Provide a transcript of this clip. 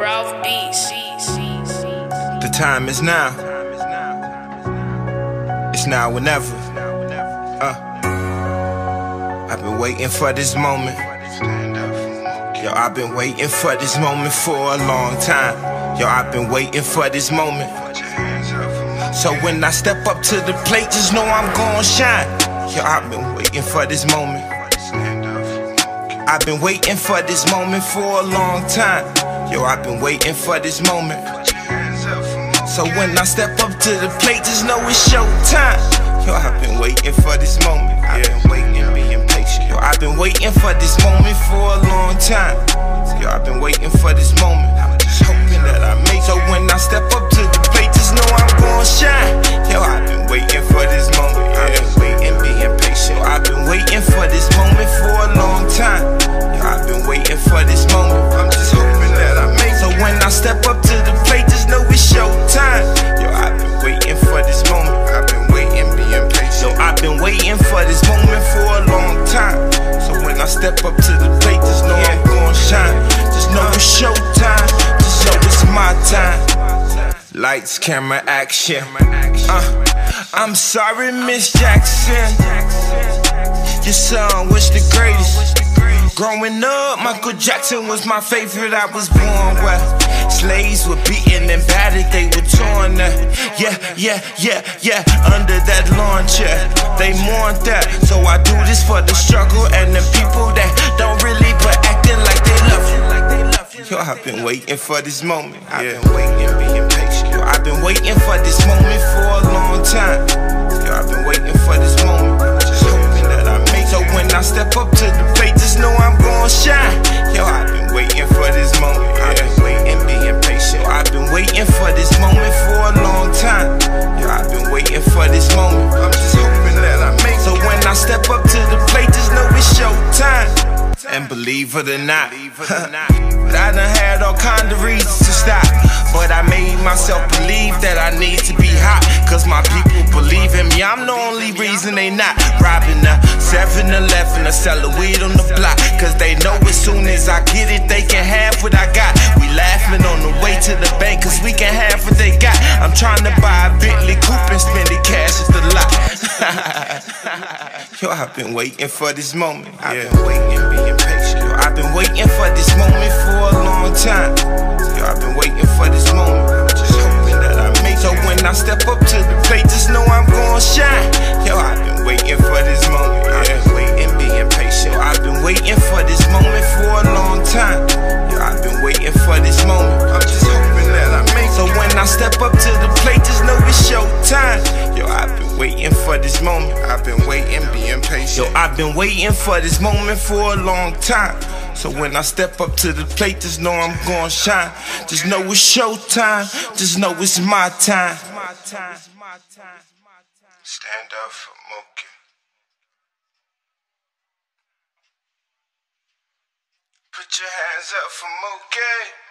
Ralph Beats. The time is now. It's now or never. Uh. I've been waiting for this moment. Yo, I've been waiting for this moment for a long time. Yo, I've been waiting for this moment. So when I step up to the plate, just know I'm gon' shine. Yo, I've been waiting for this moment. I've been waiting for this moment for a long time. Yo, I've been waiting for this moment. So when I step up to the plate, just know it's showtime. Yo, I've been waiting for this moment. I've been waiting, being patient. Yo, I've been waiting for this moment for a long time. Yo, I've been waiting for this moment. I'm just hoping that I make. So when I step up to the plate, just know I'm gon' shine. Yo, I've step up to the plate, just know I'm shine. Just know it's showtime. Just know it's my time. Lights, camera, action. Uh, I'm sorry, Miss Jackson. Your son was the greatest. Growing up, Michael Jackson was my favorite. I was born where slaves were beaten and Yeah, yeah, yeah, yeah. Under that lawn chair, they mourned that. So I do this for the struggle and the people that don't really, but acting like they love you. Yo, I've been waiting for this moment. I've been waiting, being patient. Yo, I've been waiting for this moment for a long time. Yo, I've been waiting for this moment. Believe it or not, I done had all kind of reasons to stop. But I made myself believe that I need to be hot. Cause my people believe in me. I'm the only reason they not robbing the 7 Eleven or selling weed on the block. Cause they know as soon as I get it, they can have what I got. We laughing on the way to the bank, cause we can have what they got. I'm trying to buy a Bentley coupe and spend the cash at the lot. Yo, I've been waiting for this moment. I've been waiting, being time. Yo, I've been waiting for this moment. I'm just hoping that I make. So when I step up to the plate, just know I'm gon' shine. Yo, I've been waiting for this moment. I've been waiting, being patient. Yo, I've been waiting for this moment for a long time. Yo, I've been waiting for this moment. I'm just hoping that I make. So when I step up to the plate, just know it's showtime. Yo, I've been waiting for this moment. I've been waiting, being patient. Yo, I've been waiting for this moment for a long time. So when I step up to the plate, just know I'm gon' shine. Just know it's showtime. Just know it's my time. Stand up for Mookie. Put your hands up for Mookie.